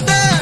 Mate.